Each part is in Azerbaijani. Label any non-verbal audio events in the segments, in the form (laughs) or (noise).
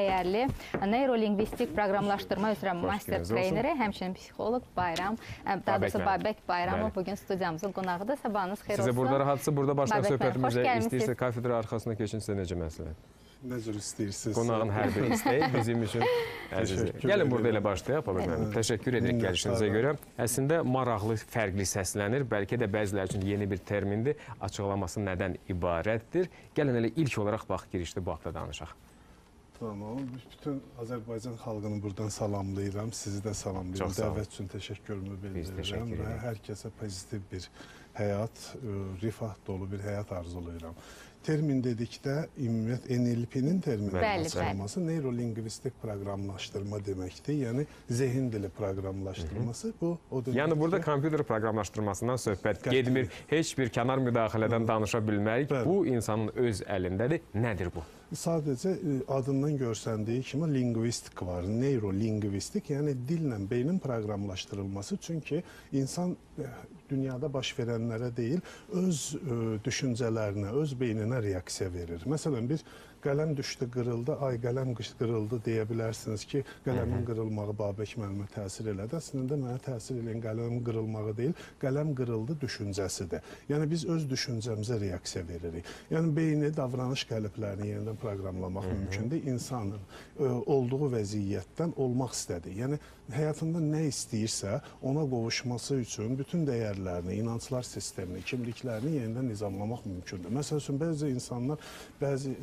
dəyərli neyrolingvistik proqramlaşdırma üzrə master treneri, həmçinin psixoloq Bayram, ə, daha Babək doğrusu. Babək Bayramov Bəli. bu gün studiyamızın qonağıdır. Sabahınız xeyir Sizə olsun. burada rahatsız, burada başlayaq söhbətimizə. İstəyirsə kafedra arxasına keçin, sizə necə məsləhət? Nə cür istəyirsiniz? Qonağın hər bir istəyi (laughs) bizim üçün əzizdir. Gəlin burada elə başlayaq Babək müəllim. Təşəkkür edirik gəlişinizə görə. Əslində maraqlı, fərqli səslənir. Bəlkə də bəziləri üçün yeni bir termindir. Açıqlaması nədən ibarətdir? Gəlin elə ilk olaraq bax girişdə bu haqda danışaq. Tamam. Bütün Azərbaycan xalqını buradan salamlayıram. Sizi də salamlayıram. Dəvət üçün təşəkkürümü bildirirəm təşəkkür və hər kəsə pozitiv bir həyat, ə, rifah dolu bir həyat arzulayıram. Termin dedikdə ümumiyyət NLP-nin termin Bəli, açılması neyrolingvistik proqramlaşdırma deməkdir. Yəni zehin dili proqramlaşdırması bu o deməkdir. Yəni burada kompüter proqramlaşdırmasından söhbət Qətiyyən. getmir. Heç bir kənar müdaxilədən danışa bilmərik. Bəli. Bu insanın öz əlindədir. Nədir bu? Sadəcə ə, adından görsəndiyi kimi lingvistik var, neyrolingvistik, yəni dillə beynin proqramlaşdırılması. Çünki insan ə, dünyada baş verənlərə deyil, öz ə, düşüncələrinə, öz beyninə reaksiya verir. Məsələn, bir qələm düşdü, qırıldı, ay qələm qırıldı deyə bilərsiniz ki, qələmin qırılmağı Babək müəllimə təsir elədi. Əslində mənə təsir eləyən qələmin qırılmağı deyil, qələm qırıldı düşüncəsidir. Yəni biz öz düşüncəmizə reaksiya veririk. Yəni beyni, davranış qəliblərini yenidən proqramlamaq mümkündür. İnsanın ə, olduğu vəziyyətdən olmaq istədiyi, yəni həyatında nə istəyirsə, ona qovuşması üçün bütün dəyərlərini, inanclar sistemini, kimliklərini yenidən nizamlamaq mümkündür. Məsəl üçün bəzi insanlar bəzi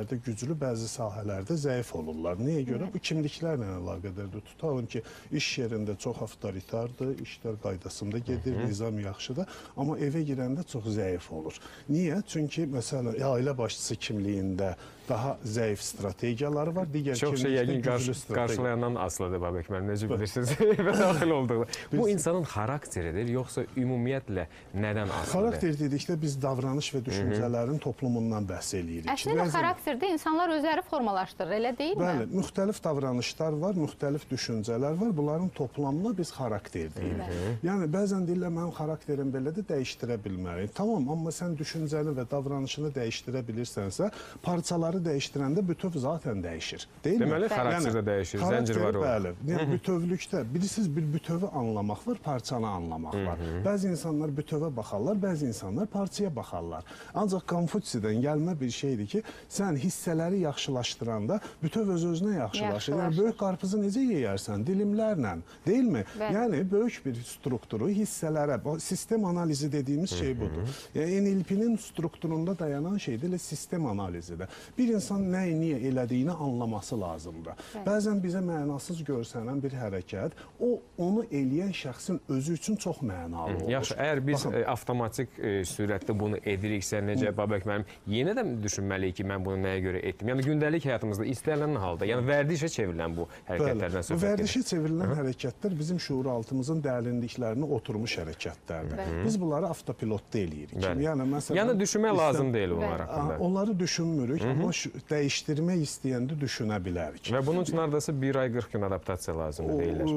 sahələrdə güclü, bəzi sahələrdə zəif olurlar. Niyə görə? Bu kimliklərlə əlaqədardır. Tutalım ki, iş yerində çox avtoritardır, işlər qaydasında gedir, nizam yaxşıdır, amma evə girəndə çox zəif olur. Niyə? Çünki məsələn, ailə başçısı kimliyində daha zəif strategiyaları var, digər Çox şey yəqin qarşı, qarşılayandan asılıdır Babək müəllim. Necə bilirsiniz? Və daxil olduqda. Bu insanın xarakteridir, yoxsa ümumiyyətlə nədən asılıdır? Xarakter dedikdə biz davranış və düşüncələrin toplumundan bəhs eləyirik. Əslində Bəzən- xarakterdə insanlar özləri formalaşdırır, elə deyilmi? Bəli, müxtəlif davranışlar var, müxtəlif düşüncələr var. Bunların toplamına biz xarakter deyirik. Yəni bəzən deyirlər mənim xarakterim belədir, dəyişdirə bilmərəm. Tamam, amma sən düşüncəni və davranışını dəyişdirə bilirsənsə, parçaları dəyişdirəndə bütöv zaten dəyişir. Deyilmi? Deməli, xarakter də dəyişir, xarakter, zəncir var o. Bəli. Yəni bütövlükdə bilirsiniz bir bütövi anlamaq var, parçanı anlamaq var. Bəzi insanlar bütövə baxarlar, bəzi insanlar parçaya baxarlar. Ancaq Konfutsiyadan gəlmə bir şeydir ki, sən hissələri yaxşılaşdıranda bütöv öz-özünə yaxşılaşır. Yəni böyük qarpızı necə yeyərsən? Dilimlərlə, deyilmi? Bəli. Yəni böyük bir strukturu hissələrə, sistem analizi dediyimiz şey budur. Yəni NLP-nin strukturunda dayanan şey də elə sistem analizidir. Bir insan nəyi niyə elədiyini anlaması lazımdır. Bəzən bizə mənasız görsənən bir hərəkət, o onu eləyən şəxsin özü üçün çox mənalı olur. Yaxşı, əgər biz Baxın, e, avtomatik e, sürətdə bunu ediriksə, necə Babək müəllim, yenə də düşünməliyik ki, mən bunu nəyə görə etdim? Yəni gündəlik həyatımızda istənilən halda, yəni vərdişə çevrilən bu hərəkətlərdən söhbət gedir. vərdişə çevrilən hərəkətlər bizim şuuraltımızın dərinliklərinə oturmuş hərəkətlərdir. Bəli. Biz bunları avtopilotda eləyirik. Bəli. Yəni məsələn, Yəni düşünmək istən- lazım deyil Bəli. haqqında. Onları düşünmürük, amma şu, dəyişdirmək istəyəndə düşünə bilərik. Və bunun üçün hardasa 1 ay 40 gün adaptasiya lazımdır deyirlər.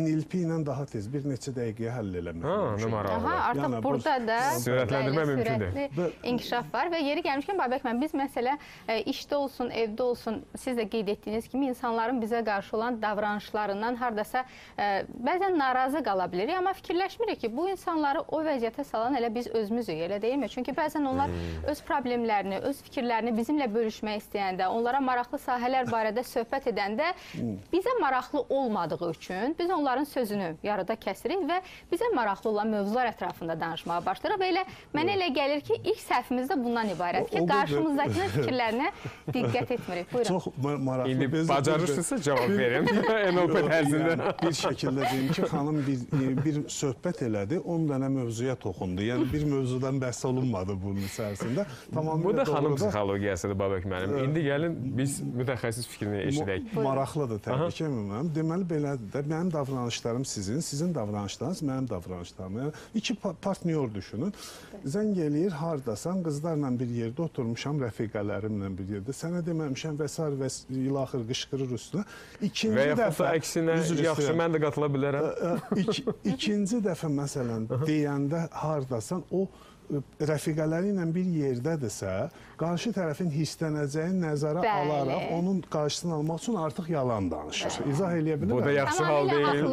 NLP ilə daha tez bir neçə dəqiqəyə həll eləmək. Ha, mümkündür. nə maraqlı. Aha, artıq Yəni bu- burada da Sürətləndirmə mümkündür. inkişaf var və yeri gəlmişkən Babək müəllim biz məsələ işdə olsun, evdə olsun, siz də qeyd etdiyiniz kimi insanların bizə qarşı olan davranışlarından hardasa e, bəzən narazı qala bilirik, amma fikirləşmirik ki, bu insanları o vəziyyətə salan elə biz özümüzük, elə deyilmi? Çünki bəzən onlar Hmm. öz problemlərini, öz fikirlərini bizimlə bölüşmək istəyəndə, onlara maraqlı sahələr barədə söhbət edəndə Hmm. bizə maraqlı olmadığı üçün biz onların sözünü yarıda kəsirik və bizə maraqlı olan mövzular ətrafında danışmağa başlayırıq və elə mənə elə gəlir ki, ilk səhvimiz də bundan ibarət ki, da- qarşımızdakının (laughs) fikirlərinə diqqət (laughs) etmirik. Buyurun. Çox ma- maraqlı. İndi Biz- bacarırsınızsa cavab verin. NLP tərzində. Yəni, bir şəkildə deyim ki, xanım bir bir söhbət elədi, 10 dənə mövzuya toxundu. Yəni bir mövzudan bəhs olunmadı bunun içərisində. Tamamilə Bu da xanım psixologiyasıdır Babək müəllim. İndi gəlin biz mütəxəssis fikrini eşidək. Ma- Maraqlıdır təbii ki, mənim. Deməli belədir də. Mənim davranışlarım sizin, sizin davranışlarınız mənim davranışlarım. Yəni iki pa- partnyor düşünün. Zəng eləyir, hardasan? Qızlarla bir yerdə oturmuşam, rəfiqələrimlə bir yerdə. Sənə deməmişəm və sair və s- ilaxır qışqırır üstünə. İkinci Və yaxud dəfə da əksinə yaxşı mən də qatıla bilərəm. İki, ikinci dəfə məsələn deyəndə hardasan o rəfiqələri ilə bir yerdədirsə, qarşı tərəfin hisslənəcəyi nəzərə Bəli. alaraq onun qarşısını almaq üçün artıq yalan danışır. İzah eləyə Bu da yaxşı hal deyil.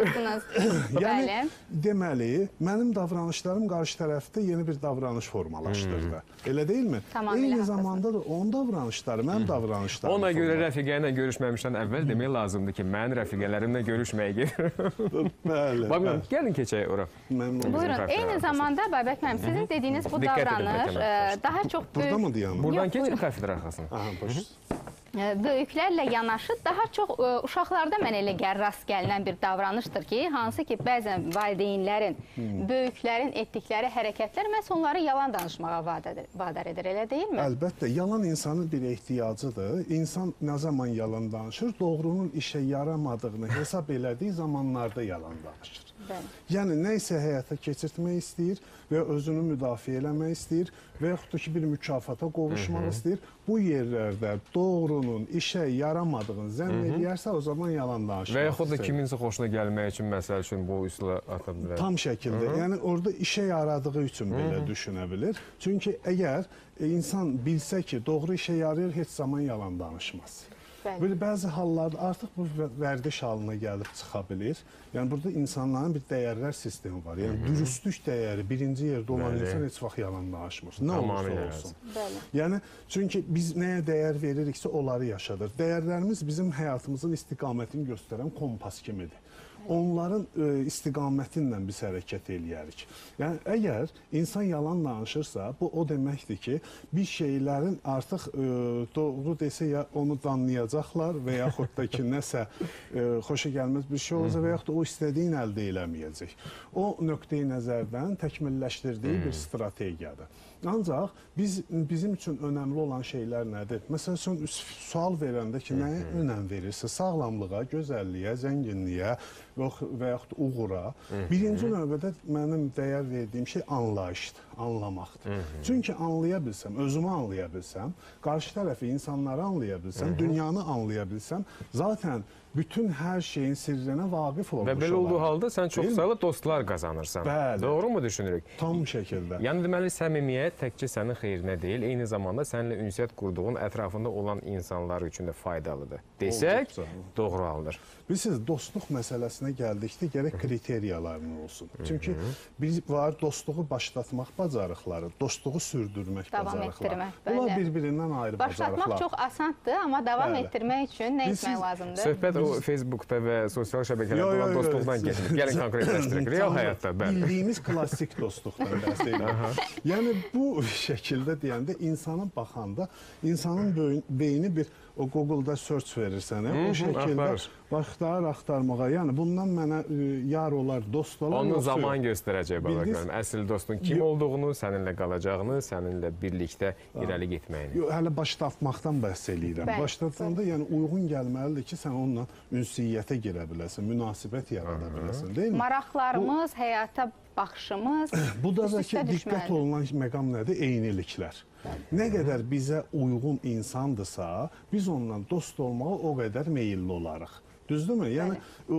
(laughs) Yəni Bəli. deməli, mənim davranışlarım qarşı tərəfdə yeni bir davranış formalaşdırdı. Elə deyilmi? Tamamilə Eyni zamanda da onun davranışları, mənim davranışlarım. Ona görə rəfiqə ilə görüşməmişdən əvvəl demək lazımdır ki, mən rəfiqələrimlə görüşməyə gedirəm. (laughs) Bəli. Bax, bəli. gəlin keçək ora. Məmnun. Buyurun. Eyni zamanda Babək müəllim, sizin dediyiniz bu Diqqət edin, davranış e, daha çox Burada böyük mı dayanır? Buradan keçin kafedra arxasına. Aha, baş. e, böyüklərlə yanaşı daha çox e, uşaqlarda mən elə gəl rast gəlinən bir davranışdır ki, hansı ki bəzən valideynlərin, böyüklərin etdikləri hərəkətlər məhz onları yalan danışmağa vadar edir, vadar edir elə deyilmi? Əlbəttə, yalan insanın bir ehtiyacıdır. İnsan nə zaman yalan danışır? Doğrunun işə yaramadığını hesab elədiyi zamanlarda yalan danışır. Bəli. Yəni nə isə həyata keçirtmək istəyir və özünü müdafiə eləmək istəyir və yaxud da ki bir mükafata qovuşmaq istəyir. Bu yerlərdə doğrunun işə yaramadığını zənn edərsə, o zaman yalan danışır. Və yaxud da kiminsə xoşuna gəlmək üçün məsəl üçün bu üsula ata bilər. Tam şəkildə. Yəni orada işə yaradığı üçün belə düşünə bilir. Çünki əgər insan bilsə ki, doğru işə yarayır, heç zaman yalan danışmaz. Bəli. Böyle bəzi hallarda artıq bu və- vərdiş halına gəlib çıxa bilir. Yəni burada insanların bir dəyərlər sistemi var. Yəni dürüstlük dəyəri birinci yerdə olan Bəli. insan heç vaxt yalan danışmır. Nə Tamamilə olursa olsun. Bəli. Yəni çünki biz nəyə dəyər veririksə onları yaşadır. Dəyərlərimiz bizim həyatımızın istiqamətini göstərən kompas kimidir. Onların e, istiqaməti ilə biz hərəkət eləyərik. Yəni əgər insan yalan danışırsa, bu o deməkdir ki, bir şeylərin artıq e, doğru desə ya onu danlayacaqlar və yaxud da ki, nəsə e, xoşa gəlməz bir şey olacaq və yaxud da o istədiyin əldə eləməyəcək. O nöqteyi nəzərdən təkmilləşdirdiyi bir strategiyadır. Ancaq biz bizim üçün önəmli olan şeylər nədir? Məsələn, üçün sual verəndə ki, nəyə önəm verirsə, sağlamlığa, gözəlliyə, zənginliyə və yaxud- və yaxud uğura, birinci növbədə mənim dəyər verdiyim şey anlayışdır, anlamaqdır. Çünki anlaya bilsəm, özümü anlaya bilsəm, qarşı tərəfi insanları anlaya bilsəm, dünyanı anlaya bilsəm, zaten bütün hər şeyin sirrinə vaqif olmuş Və belə olduğu olaram. halda sən çox saylı dostlar qazanırsan. Bəli. Doğru mu düşünürük? Tam şəkildə. Yəni deməli səmimiyyət təkcə sənin xeyrinə deyil, eyni zamanda səninlə ünsiyyət qurduğun ətrafında olan insanlar üçün də faydalıdır. Desək, Olduqca. doğru haldır. Bilirsiniz, dostluq məsələsinə gəldikdə gərək kriteriyaların olsun. Çünki biz var dostluğu başlatmaq bacarıqları, dostluğu sürdürmək Davam bacarıqları. etdirmək, Bunlar bir-birindən ayrı Başlatmaq bacarıqlar. çox asandır, amma davam Bəli. etdirmək üçün nə etmək lazımdır? Söhbət o Facebookda və sosial şəbəkələrdə olan dostluqdan keçir. Gəlin konkretləşdirək. Real həyatda, bəli. Bildiyimiz klassik dostluqdan bəhs edirəm. yəni bu şəkildə deyəndə insana baxanda insanın beyni bir o Google-da search verirsən, hə, Hı, o hı, şəkildə axtarır. baxtar axtarmağa. Yəni bundan mənə e, yar olar, dost olar. Onu yoxsa yox? zaman göstərəcək baba Bildiniz- görüm. Əsl dostun kim olduğunu, səninlə qalacağını, səninlə birlikdə irəli getməyini. Yox, hələ başlatmaqdan bəhs eləyirəm. Bəli, Başlatanda yəni uyğun gəlməlidir ki, sən onunla ünsiyyətə girə biləsən, münasibət yarada biləsən, deyilmi? Maraqlarımız, həyata baxışımız Bu da da ki, diqqət olunan məqam nədir? Eyniliklər. Nə qədər bizə uyğun insandırsa, biz onunla dost olmağa o qədər meyilli olarıq. Düzdürmü? Yəni o,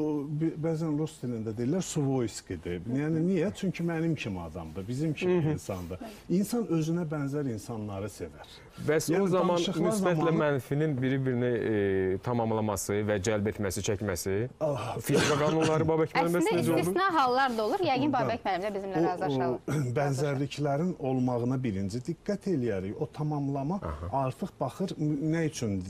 bəzən rus dilində deyirlər svoyskidir. Yəni niyə? Çünki mənim kimi adamdır, bizim kimi insandır. İnsan özünə bənzər insanları sevər. Bəs o Yəni zaman danışıqlar müsbətlə zamanı- mənfinin biri-birini e, tamamlaması və cəlb etməsi, çəkməsi, Ah. fizika qanunları Əslində kəlməsi necə olur? istisna hallar da olur. Yəqin Babək müəllim də bizimlə razılaşalım. (coughs) bənzərliklərin olmağına birinci diqqət eləyərik. O tamamlama artıq baxır nə üçün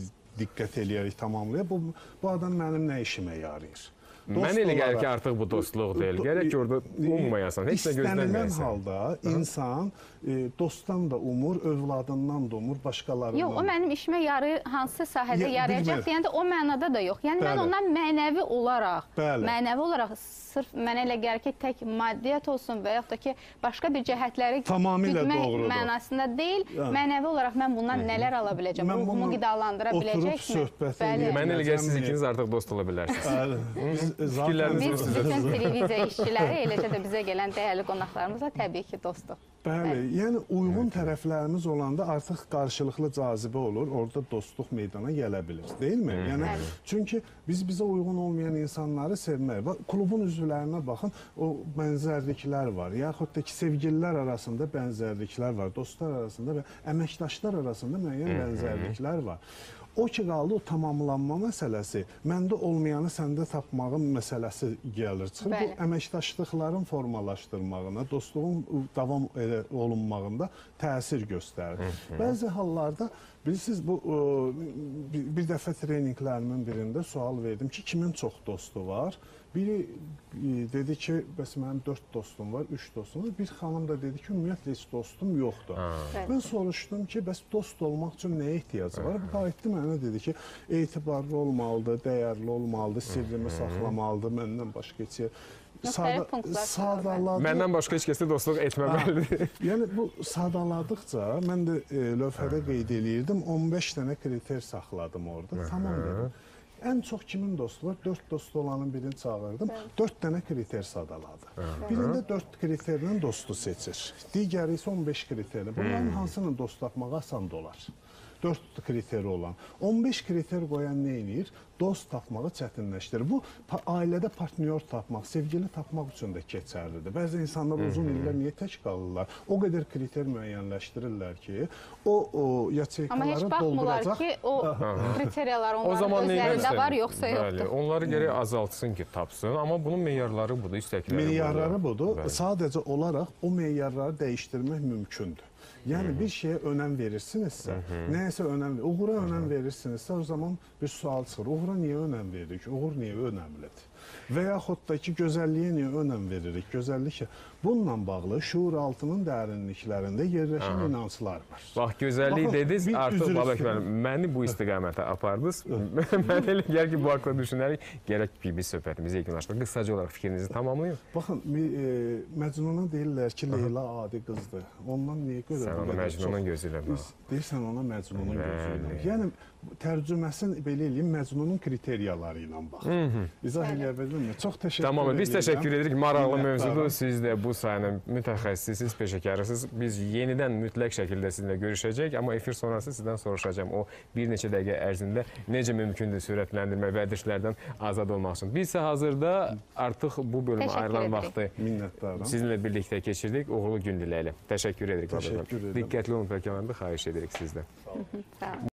diqqət eləyərik tamamlaya. Bu bu adam mənim nə işimə yarayır? Mən elə gəlir ki, artıq bu dostluq deyil. Gərək ki, orada ummayasan, heç nə İstənilən gözləməyəsən. halda insan e, dostdan da umur, övladından da umur, başqalarından. Yox, o mənim işimə yarı hansı sahədə Ya, yarayacaq deyəndə o mənada da yox. Yəni mən Bəli. ondan mənəvi olaraq, Bəli. mənəvi olaraq sırf mənə elə gəlir ki, tək maddiyyat olsun və yaxud da ki, başqa bir cəhətləri Tamamilə güdmək doğrudur. mənasında deyil, Yəni. mənəvi olaraq mən bundan nələr ala biləcəm? Mən Ruhumu qidalandıra biləcəkmi? Bəli. Mən elə gəlir siz ikiniz artıq dost ola bilərsiniz. Bəli. Fikirlərinizi Biz bütün televiziya işçiləri, eləcə də bizə gələn dəyərli qonaqlarımıza təbii ki, dostuq. Bəli, yəni uyğun tərəflərimiz olanda artıq qarşılıqlı cazibə olur, orada dostluq meydana gələ bilir, deyilmi? Yəni çünki biz bizə uyğun olmayan insanları sevmək. Bax, klubun üzvlərinə baxın, o bənzərliklər var. Yaxud da ki, sevgililər arasında bənzərliklər var, dostlar arasında və əməkdaşlar arasında müəyyən bənzərliklər var. O ki qaldı o tamamlanma məsələsi, məndə olmayanı səndə tapmağın məsələsi gəlir. Çıxır Bəli. bu əməkdaşlıqların formalaşdırmağına, dostluğun davam elə olunmağında təsir göstərir. Bəzi hallarda bilirsiniz bu bir, bir dəfə treninqlərimin birində sual verdim ki, kimin çox dostu var? Biri e, dedi ki, bəs mənim 4 dostum var, 3 dostum var. Bir xanım da dedi ki, ümumiyyətlə heç dostum yoxdur. Bəli. Mən soruşdum ki, bəs dost olmaq üçün nəyə ehtiyac var? Bu qayıtdı mənə dedi ki, etibarlı olmalıdır, dəyərli olmalıdır, sirrimi saxlamalıdır, məndən başqa heç sadaladı. Məndən başqa heç kəslə dostluq etməməlidir. (laughs) Yəni bu sadaladıqca mən də e, lövhədə qeyd eləyirdim, 15 dənə kriter saxladım orada. Tamam dedim. Ən çox kimin dostu var? 4 dostu olanın birini çağırdım. 4 dənə kriter sadaladı. Birində 4 kriterlə dostu seçir. Digəri isə 15 kriterlə. Bunların hansının dost tapmaq asan olar? 4 kriteri olan. 15 kriter qoyan nə edir? Dost tapmağı çətinləşdirir. Bu pa ailədə partnyor tapmaq, sevgili tapmaq üçün də keçərlidir. Bəzi insanlar uzun illər niyə tək qalırlar? O qədər kriter müəyyənləşdirirlər ki, o, o Amma heç baxmırlar dolduracaq. ki, o kriteriyalar O onların özlərində var, yoxsa Bəli, yoxdur. onları gərək azaltsın ki, tapsın. Amma bunun meyarları budur, istəkləri Meyarları budur. Bəli. Sadəcə olaraq o meyarları dəyişdirmək mümkündür. Yəni bir şeyə önəm verirsinizsə, nəyəsə önəm, uğura önəm verirsinizsə, o zaman bir sual çıxır. Uğura niyə önəm veririk? Uğur niyə önəmlidir? Və yaxud da ki, gözəlliyə niyə önəm veririk? Gözəllik bununla bağlı şuur altının dərinliklərində yerləşən inanclar var. Bax, gözəllik dediniz, bir artıq Babək müəllim, məni bu istiqamətə apardınız. (laughs) Mən elə gəlir ki, bu haqda düşünərək gərək biz söhbətimizi yekunlaşdıraq. Qısaca olaraq fikrinizi tamamlayın. Baxın, e, Məcnuna deyirlər ki, Leyla adi qızdır. Ondan niyə görə Sən qədər Məcnunun gözü ilə bax. Deyirsən ona Məcnunun gözü ilə. Yəni tərcüməsini belə eləyim Məcnunun kriteriyaları ilə bax. İzah eləyə bilmirəm. Çox təşəkkür Tamam, biz təşəkkür edirik. Maraqlı mövzudur. Siz də bu sayının mütəxəssisisiz, peşəkarısınız. Biz yenidən mütləq şəkildə sizinlə görüşəcək, amma efir sonrası sizdən soruşacağam o bir neçə dəqiqə ərzində necə mümkündür sürətləndirmə vərdişlərdən azad olmaq üçün. Biz isə hazırda artıq bu bölümə Təşəkkür ayrılan edirik. vaxtı Minnətdaram. sizinlə birlikdə keçirdik. Uğurlu gün diləyirəm. Təşəkkür edirik. Təşəkkür edirəm. Diqqətli olun, pəkəmanda xahiş edirik sizdən. Sağ olun.